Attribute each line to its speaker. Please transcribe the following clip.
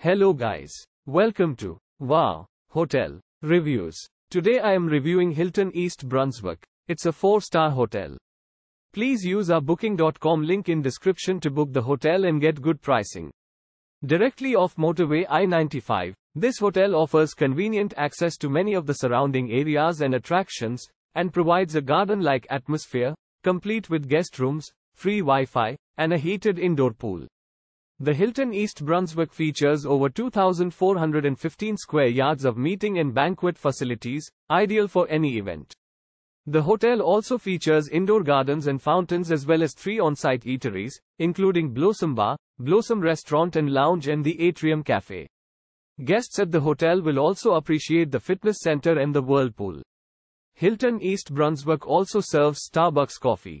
Speaker 1: Hello guys. Welcome to Wow Hotel Reviews. Today I am reviewing Hilton East Brunswick. It's a 4-star hotel. Please use our booking.com link in description to book the hotel and get good pricing. Directly off motorway I-95, this hotel offers convenient access to many of the surrounding areas and attractions and provides a garden-like atmosphere, complete with guest rooms, free Wi-Fi, and a heated indoor pool. The Hilton East Brunswick features over 2,415 square yards of meeting and banquet facilities, ideal for any event. The hotel also features indoor gardens and fountains as well as three on-site eateries, including Blossom Bar, Blossom Restaurant and Lounge and the Atrium Cafe. Guests at the hotel will also appreciate the fitness center and the whirlpool. Hilton East Brunswick also serves Starbucks coffee.